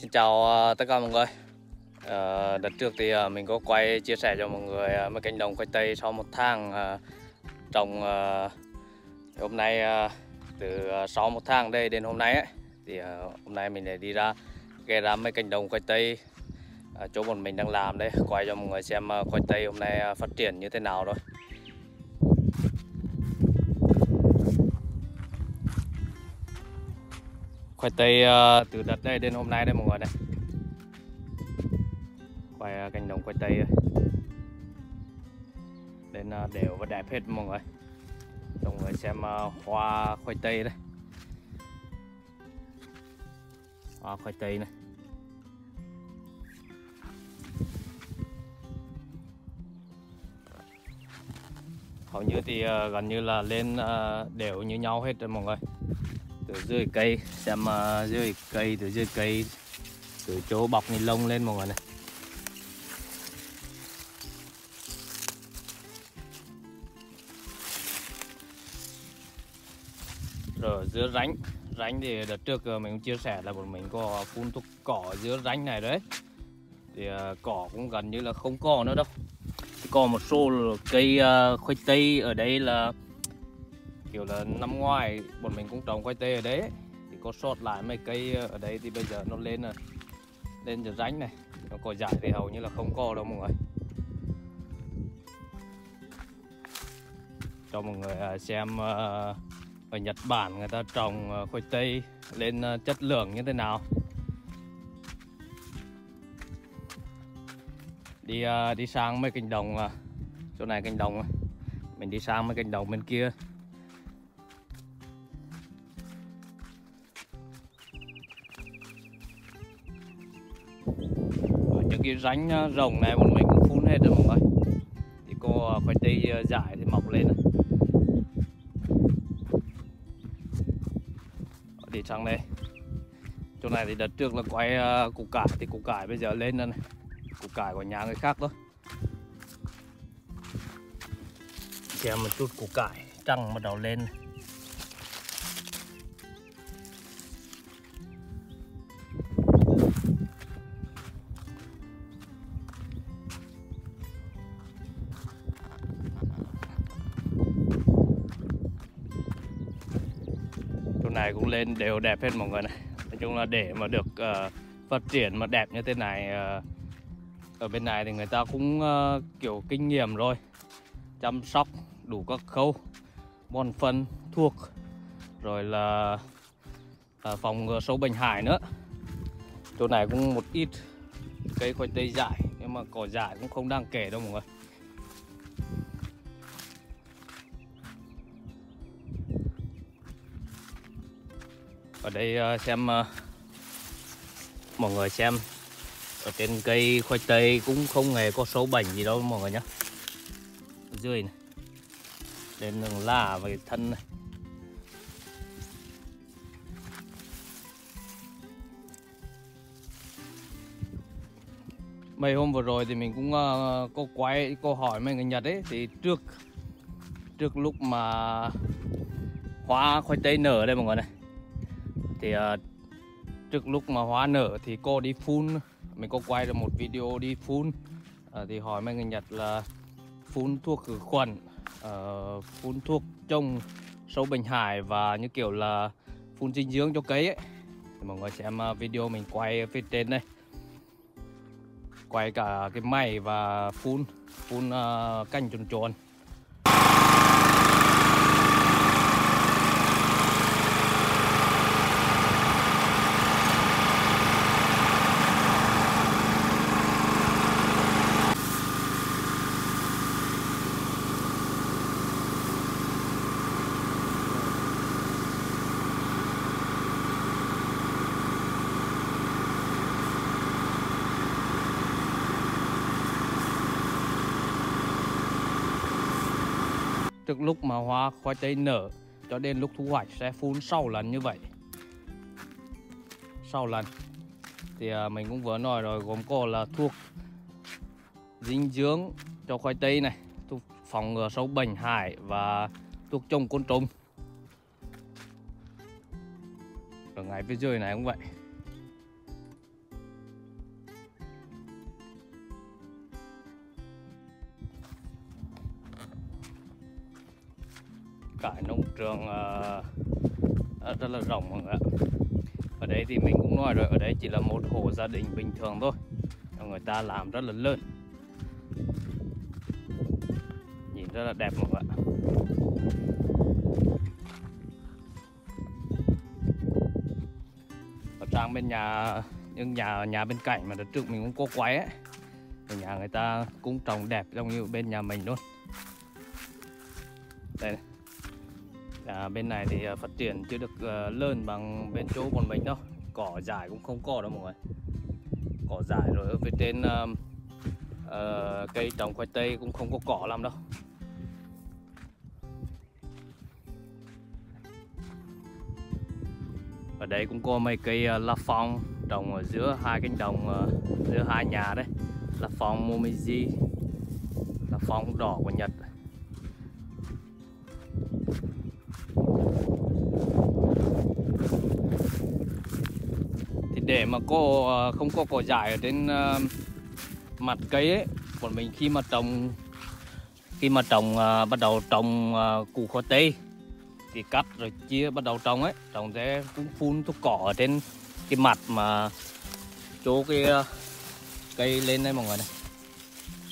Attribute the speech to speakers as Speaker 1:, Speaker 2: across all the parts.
Speaker 1: Xin chào ờ, tất cả mọi người. Ờ, đợt trước thì ờ, mình có quay chia sẻ cho mọi người mấy cánh đồng khoai tây sau một tháng trồng Hôm nay từ sau một tháng đây đến hôm nay ấy, thì hôm nay mình lại đi ra ghé ra mấy cánh đồng khoai tây chỗ bọn mình đang làm đây quay cho mọi người xem khoai tây hôm nay phát triển như thế nào rồi. Khoai tây uh, từ đợt đây đến hôm nay đây mọi người này khoai ờ, uh, cánh đồng khoai tây đến lên đều và đẹp hết mọi người. Mọi người xem uh, hoa khoai tây đây hoa khoai tây này. Hầu như thì uh, gần như là lên uh, đều như nhau hết rồi mọi người từ dưới cây xem ờ, uh, dưới cây từ dưới cây. Từ chỗ bọc ni lông lên mọi người này. Rồi giữa rãnh rãnh thì đợt trước ờ, mình cũng chia sẻ là bọn mình có phun thuốc cỏ giữa rãnh này đấy. Thì uh, cỏ cũng gần như là không có nữa đâu. Chỉ còn một số cây uh, khoai tây ở đây là kiểu là năm ngoái bọn mình cũng trồng khoai tây ở đấy. Thì có sót lại mấy cây ở đây thì bây giờ nó lên à, lên giờ rãnh này. Nó có dại thì hầu như là không có đâu mọi người. Cho mọi người à, xem à, ở Nhật Bản người ta trồng khoai tây lên chất lượng như thế nào. Đi đi sang mấy cánh đồng chỗ này cánh đồng mình đi sang mấy cánh đồng bên kia. Cái rãnh ờ, rồng này, bọn mình cũng phun hết rồi mọi người thì cô ờ, khoai tây ờ, dại thì mọc lên này. đi sang đây chỗ này thì đợt trước là quay củ cải, thì củ cải bây giờ lên rồi này củ cải của nhà người khác thôi xem một chút củ cải trăng bắt đầu lên này. Này cũng lên đều đẹp hết mọi người này. Nói chung là để mà được uh, phát triển mà đẹp như thế này uh, ở bên này thì người ta cũng uh, kiểu kinh nghiệm rồi. Chăm sóc đủ các khâu bón phân thuốc rồi là uh, phòng ngừa sâu bệnh hại nữa. Chỗ này cũng một ít cây khoai tây dại nhưng mà cỏ dại cũng không đáng kể đâu mọi người. Ở đây ờ, xem ờ, mọi người xem. Ở trên cây khoai tây cũng không hề có sâu bệnh gì đâu mọi người nhé ở dưới này. Lên đường lá và thân này. Mấy hôm vừa rồi thì mình cũng uh, có quay câu hỏi mấy người Nhật ấy thì trước trước lúc mà hoa khoai tây nở đây mọi người này thì ờ, trước lúc mà hoa nở thì cô đi phun. Mình có quay được một video đi phun. Ờ, thì hỏi mấy người Nhật là phun thuốc khử khuẩn ờ, phun thuốc trông sâu bệnh hại và như kiểu là phun dinh dưỡng cho cây ấy. Thì mọi người xem ờ, video mình quay ở phía trên đây. Quay cả cái mày và phun phun uh, canh chuồn chuồn tức lúc mà hoa khoai tây nở, cho đến lúc thu hoạch sẽ phun sau lần như vậy. Sau lần. Thì à, mình cũng vừa nói rồi, gồm có là thuốc dinh dưỡng cho khoai tây này, thuốc phòng ngừa sâu bệnh hại và thuốc chống côn trùng. Ở ngay phía dưới này cũng vậy. Cải nông trường uh, rất là rộng mọi người ạ. Ở đây thì mình cũng nói rồi ở đây chỉ là một hộ gia đình bình thường thôi. Người ta làm rất là lớn nhìn rất là đẹp mọi người ạ. Ở trang bên nhà những nhà nhà bên cạnh mà đợt trước mình cũng có quay ấy thì nhà người ta cũng trồng đẹp giống như bên nhà mình luôn. Đây này. À, bên này thì à, phát triển chưa được à, uh, lớn bằng bên chỗ bọn mình đâu. Cỏ dài cũng không có đâu mọi người. Cỏ dài rồi ở phía trên uh, uh, cây trồng khoai tây cũng không có cỏ lắm đâu. Ở đây cũng có mấy cây uh, la phong trồng ở giữa hai cánh đồng uh, giữa hai nhà đấy. La phong momiji. La phong đỏ của nhật. Để mà cô ờ, không có cỏ dại ở trên ờ, mặt cây ấy. Còn mình khi mà trồng khi mà trồng uh, bắt đầu trồng uh, củ khoai tây thì cắt rồi chia bắt đầu trồng ấy trồng sẽ cũng phun thuốc cỏ ở trên cái mặt mà chỗ cái uh, cây lên đây mọi người này.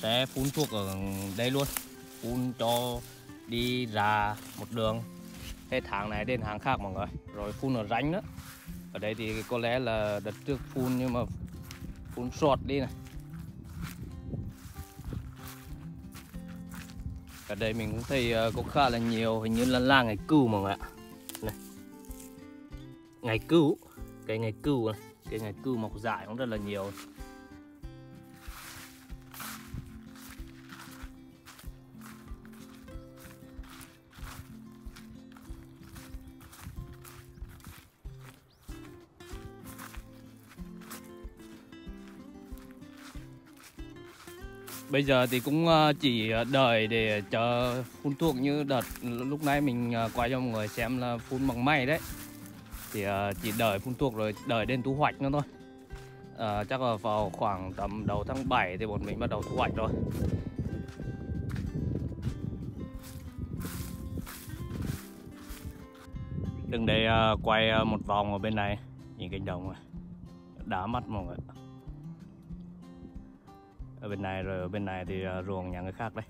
Speaker 1: Sẽ phun thuốc ở đây luôn phun cho đi ra một đường. Hết hàng này đến hàng khác mọi người rồi phun ở rãnh nữa ở đây thì có lẽ là đợt trước phun nhưng mà phun sọt đi này. Ở đây mình cũng thấy ờ, có khá là nhiều hình như là la ngày cừu mọi người ạ. Này. Ngày cừu cây ngày cừu này cây ngày cừu mọc dại cũng rất là nhiều. Bây giờ thì cũng ờ, chỉ ờ, đợi để chờ phun thuốc như đợt lúc nãy mình ờ, quay cho mọi người xem là phun bằng may đấy. Thì chỉ đợi phun thuốc rồi đợi đến thu hoạch nữa thôi. À, Chắc là vào khoảng tầm đầu tháng 7 thì bọn mình bắt đầu thu hoạch rồi. Đừng để quay một vòng ở bên này. Nhìn cánh đồng này Đá mắt mọi người ở bên này rồi ở bên này thì ờ, ruộng nhà người khác đây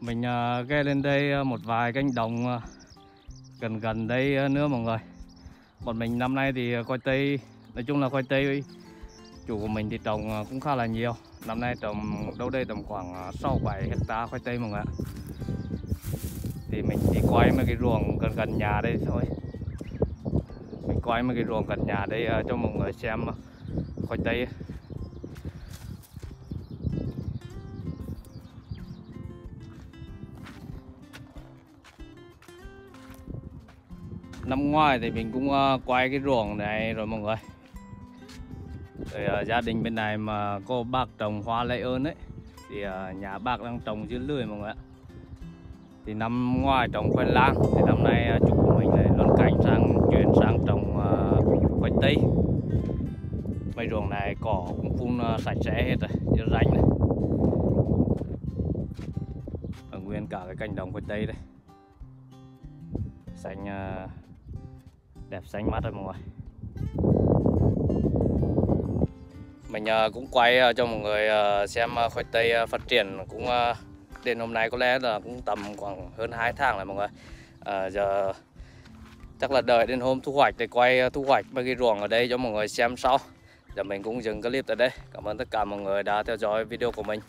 Speaker 1: mình à, ghé ghe lên đây à, một vài cánh đồng à, gần gần đây nữa mọi người. Bọn mình năm nay thì khoai tây, nói chung là khoai tây chủ của mình thì trồng cũng khá là nhiều. Năm nay trồng đâu đây tầm khoảng 6 7 hecta khoai tây mọi người ạ. Thì mình chỉ quay mấy cái ruộng gần gần nhà đây thôi. Mình quay mấy cái ruộng gần nhà đây cho mọi người xem khoai tây. Năm ngoái thì mình cũng uh, quay cái ruộng này rồi mọi người. Rồi, uh, gia đình bên này mà có bác trồng hoa lây ơn ấy thì uh, nhà bác đang trồng dưới lưới mọi người ạ. Thì năm ngoài trồng khoai lang thì năm nay uh, chủ của mình lại luân cảnh sang chuyển sang trồng uh, khoai tây. Mấy ruộng này cỏ cũng phun uh, sạch sẽ hết rồi như rành. này. Ở nguyên cả cái cành đồng khoai tây đây. Xanh uh, đẹp xanh mắt rồi mọi người. Mình ờ, cũng quay ờ, cho mọi người ờ, xem khoai tây phát triển cũng đến hôm nay có lẽ là cũng tầm khoảng hơn 2 tháng rồi mọi người. À, giờ chắc là đợi đến hôm thu hoạch thì quay thu hoạch mấy cái ruộng ở đây cho mọi người xem sau. Giờ mình cũng dừng clip tại đây. Cảm ơn tất cả mọi người đã theo dõi video của mình.